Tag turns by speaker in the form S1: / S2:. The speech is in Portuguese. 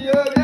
S1: Guilherme!